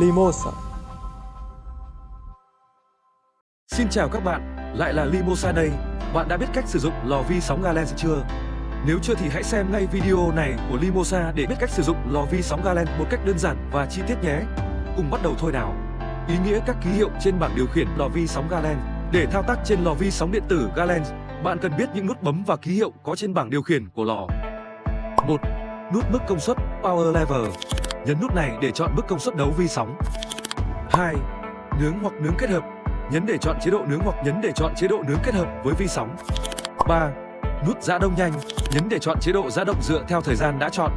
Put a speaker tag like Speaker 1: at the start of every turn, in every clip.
Speaker 1: Limosa
Speaker 2: Xin chào các bạn, lại là Limosa đây. Bạn đã biết cách sử dụng lò vi sóng Galen chưa? Nếu chưa thì hãy xem ngay video này của Limosa để biết cách sử dụng lò vi sóng Galen một cách đơn giản và chi tiết nhé. Cùng bắt đầu thôi nào. Ý nghĩa các ký hiệu trên bảng điều khiển lò vi sóng Galen. Để thao tác trên lò vi sóng điện tử Galen, bạn cần biết những nút bấm và ký hiệu có trên bảng điều khiển của lò. 1. Nút mức công suất Power Level). Nhấn nút này để chọn mức công suất đấu vi sóng. 2. Nướng hoặc nướng kết hợp. Nhấn để chọn chế độ nướng hoặc nhấn để chọn chế độ nướng kết hợp với vi sóng. 3. Nút giã đông nhanh. Nhấn để chọn chế độ giã đông dựa theo thời gian đã chọn.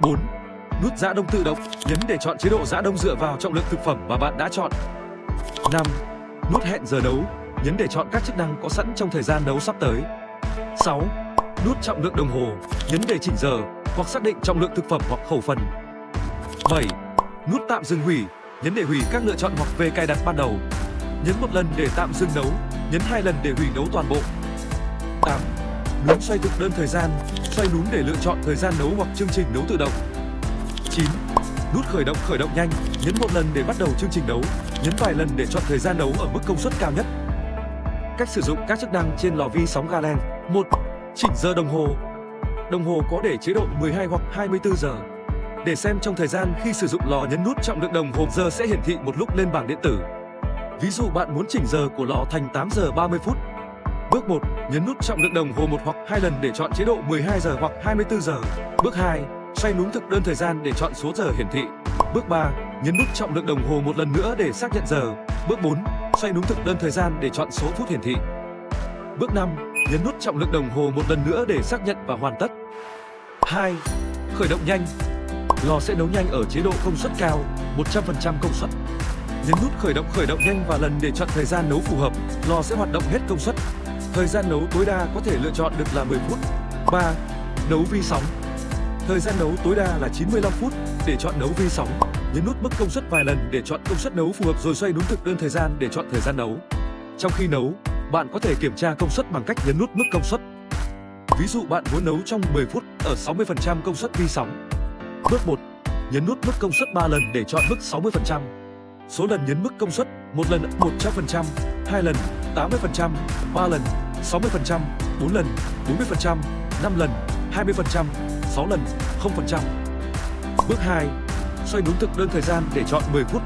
Speaker 2: 4. Nút giã đông tự động. Nhấn để chọn chế độ giã đông dựa vào trọng lượng thực phẩm mà bạn đã chọn. 5. Nút hẹn giờ nấu. Nhấn để chọn các chức năng có sẵn trong thời gian nấu sắp tới. 6. Nút trọng lượng đồng hồ. Nhấn để chỉnh giờ hoặc xác định trọng lượng thực phẩm hoặc khẩu phần. 7. Nút tạm dừng hủy. Nhấn để hủy các lựa chọn hoặc về cài đặt ban đầu. Nhấn một lần để tạm dừng nấu, nhấn hai lần để hủy nấu toàn bộ. 8. Núm xoay thực đơn thời gian, xoay núm để lựa chọn thời gian nấu hoặc chương trình nấu tự động. 9. Nút khởi động khởi động nhanh, nhấn một lần để bắt đầu chương trình nấu, nhấn vài lần để chọn thời gian nấu ở mức công suất cao nhất. Cách sử dụng các chức năng trên lò vi sóng Galen. 1. Chỉnh giờ đồng hồ. Đồng hồ có để chế độ 12 hoặc 24 giờ. Để xem trong thời gian khi sử dụng lò nhấn nút trọng lượng đồng hồ giờ sẽ hiển thị một lúc lên bảng điện tử. Ví dụ bạn muốn chỉnh giờ của lò thành 8 giờ 30 phút. Bước 1, nhấn nút trọng lượng đồng hồ một hoặc hai lần để chọn chế độ 12 giờ hoặc 24 giờ. Bước 2, xoay núm thực đơn thời gian để chọn số giờ hiển thị. Bước 3, nhấn nút trọng lượng đồng hồ một lần nữa để xác nhận giờ. Bước 4, xoay núm thực đơn thời gian để chọn số phút hiển thị. Bước 5, nhấn nút trọng lượng đồng hồ một lần nữa để xác nhận và hoàn tất. 2. Khởi động nhanh. Lò sẽ nấu nhanh ở chế độ công suất cao, 100% công suất. Nhấn nút khởi động khởi động nhanh và lần để chọn thời gian nấu phù hợp, lò sẽ hoạt động hết công suất. Thời gian nấu tối đa có thể lựa chọn được là 10 phút. 3. Nấu vi sóng. Thời gian nấu tối đa là 95 phút để chọn nấu vi sóng. Nhấn nút mức công suất vài lần để chọn công suất nấu phù hợp rồi xoay đúng thực đơn thời gian để chọn thời gian nấu. Trong khi nấu, bạn có thể kiểm tra công suất bằng cách nhấn nút mức công suất. Ví dụ bạn muốn nấu trong 10 phút ở 60% công suất vi sóng. Bước 1. Nhấn nút mức công suất 3 lần để chọn mức 60%. Số lần nhấn mức công suất, một lần 100%, hai lần 80%, 3 lần 60%, 4 lần 40%, 5 lần 20%, 6 lần 0%. Bước 2. Xoay đúng thực đơn thời gian để chọn 10 phút.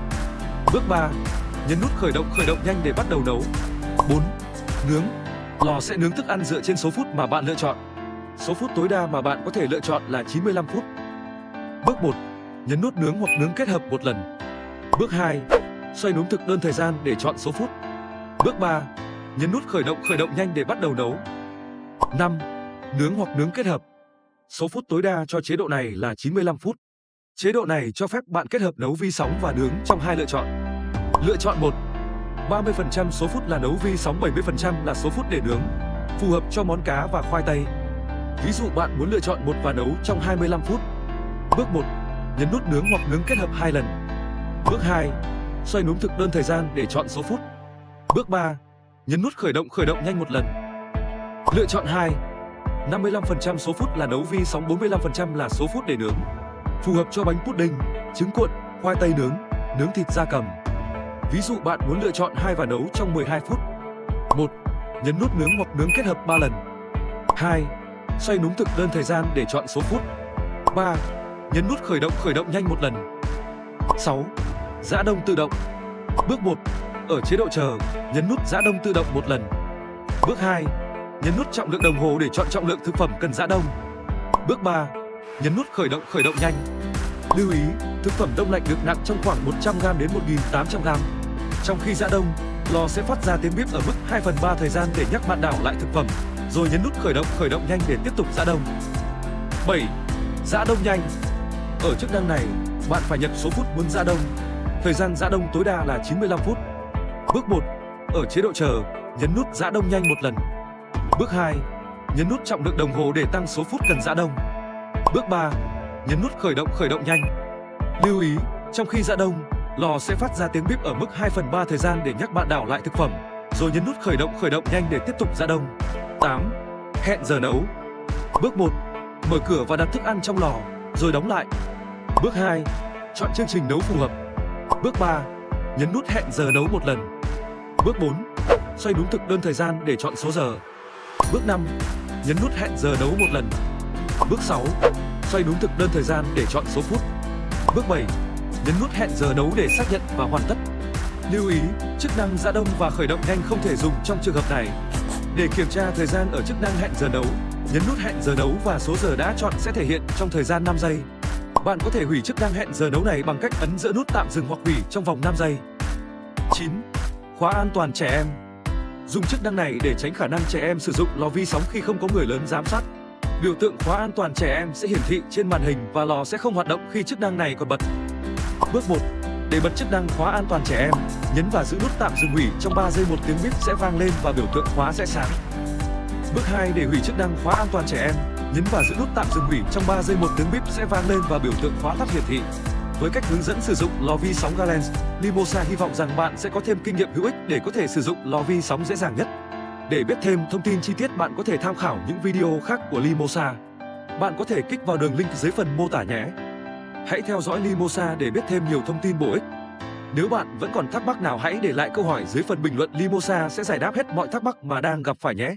Speaker 2: Bước 3. Nhấn nút khởi động khởi động nhanh để bắt đầu nấu. 4. Nướng. Lò sẽ nướng thức ăn dựa trên số phút mà bạn lựa chọn. Số phút tối đa mà bạn có thể lựa chọn là 95 phút. Bước 1. Nhấn nút nướng hoặc nướng kết hợp một lần. Bước 2. Xoay núm thực đơn thời gian để chọn số phút. Bước 3. Nhấn nút khởi động khởi động nhanh để bắt đầu nấu. 5. Nướng hoặc nướng kết hợp. Số phút tối đa cho chế độ này là 95 phút. Chế độ này cho phép bạn kết hợp nấu vi sóng và nướng trong hai lựa chọn. Lựa chọn 1. 30% số phút là nấu vi sóng, 70% là số phút để nướng. Phù hợp cho món cá và khoai tây. Ví dụ bạn muốn lựa chọn một và nấu trong 25 phút. Bước 1. Nhấn nút nướng hoặc nướng kết hợp hai lần. Bước 2. Xoay núm thực đơn thời gian để chọn số phút. Bước 3. Nhấn nút khởi động khởi động nhanh một lần. Lựa chọn 2. 55% số phút là nấu vi sóng, 45% là số phút để nướng. Phù hợp cho bánh pudding, trứng cuộn, khoai tây nướng, nướng thịt da cầm. Ví dụ bạn muốn lựa chọn hai và nấu trong 12 phút. 1. Nhấn nút nướng hoặc nướng kết hợp 3 lần. 2. Xoay núm thực đơn thời gian để chọn số phút. 3. Nhấn nút khởi động khởi động nhanh một lần. 6. Giã đông tự động. Bước 1. Ở chế độ chờ, nhấn nút giã đông tự động một lần. Bước 2. Nhấn nút trọng lượng đồng hồ để chọn trọng lượng thực phẩm cần giã đông. Bước 3. Nhấn nút khởi động khởi động nhanh. Lưu ý, thực phẩm đông lạnh được nặng trong khoảng 100g đến 1.800g. Trong khi giã đông, lò sẽ phát ra tiếng bíp ở mức 2 phần 3 thời gian để nhắc bạn đảo lại thực phẩm, rồi nhấn nút khởi động khởi động nhanh để tiếp tục giã đông. 7. Giã đông nhanh. Ở chức năng này, bạn phải nhập số phút muốn giã đông. Thời gian giã đông tối đa là 95 phút. Bước 1. Ở chế độ chờ, nhấn nút giã đông nhanh một lần. Bước 2. Nhấn nút trọng lượng đồng hồ để tăng số phút cần giã đông. Bước 3. Nhấn nút khởi động khởi động nhanh. Lưu ý, trong khi giã đông, lò sẽ phát ra tiếng bíp ở mức 2 phần 3 thời gian để nhắc bạn đảo lại thực phẩm, rồi nhấn nút khởi động khởi động nhanh để tiếp tục giã đông. 8. Hẹn giờ nấu. Bước 1. Mở cửa và đặt thức ăn trong lò, rồi đóng lại. Bước 2. Chọn chương trình nấu phù hợp. Bước 3. Nhấn nút hẹn giờ nấu một lần. Bước 4. Xoay đúng thực đơn thời gian để chọn số giờ. Bước 5. Nhấn nút hẹn giờ nấu một lần. Bước 6. Xoay đúng thực đơn thời gian để chọn số phút. Bước 7. Nhấn nút hẹn giờ nấu để xác nhận và hoàn tất. Lưu ý, chức năng giã đông và khởi động nhanh không thể dùng trong trường hợp này. Để kiểm tra thời gian ở chức năng hẹn giờ nấu, nhấn nút hẹn giờ nấu và số giờ đã chọn sẽ thể hiện trong thời gian 5 giây. Bạn có thể hủy chức năng hẹn giờ nấu này bằng cách ấn giữa nút tạm dừng hoặc hủy trong vòng 5 giây. 9. Khóa an toàn trẻ em Dùng chức năng này để tránh khả năng trẻ em sử dụng lò vi sóng khi không có người lớn giám sát. Biểu tượng khóa an toàn trẻ em sẽ hiển thị trên màn hình và lò sẽ không hoạt động khi chức năng này còn bật. Bước 1. Để bật chức năng khóa an toàn trẻ em, nhấn và giữ nút tạm dừng hủy trong 3 giây một tiếng bíp sẽ vang lên và biểu tượng khóa sẽ sáng. Bước 2 để hủy chức năng khóa an toàn trẻ em, nhấn và giữ nút tạm dừng hủy trong 3 giây một tiếng bíp sẽ vang lên và biểu tượng khóa tắt hiển thị. Với cách hướng dẫn sử dụng lò vi sóng Galens, Limosa hy vọng rằng bạn sẽ có thêm kinh nghiệm hữu ích để có thể sử dụng lò vi sóng dễ dàng nhất. Để biết thêm thông tin chi tiết bạn có thể tham khảo những video khác của Limosa. Bạn có thể kích vào đường link dưới phần mô tả nhé. Hãy theo dõi Limosa để biết thêm nhiều thông tin bổ ích. Nếu bạn vẫn còn thắc mắc nào hãy để lại câu hỏi dưới phần bình luận Limosa sẽ giải đáp hết mọi thắc mắc mà đang gặp phải nhé.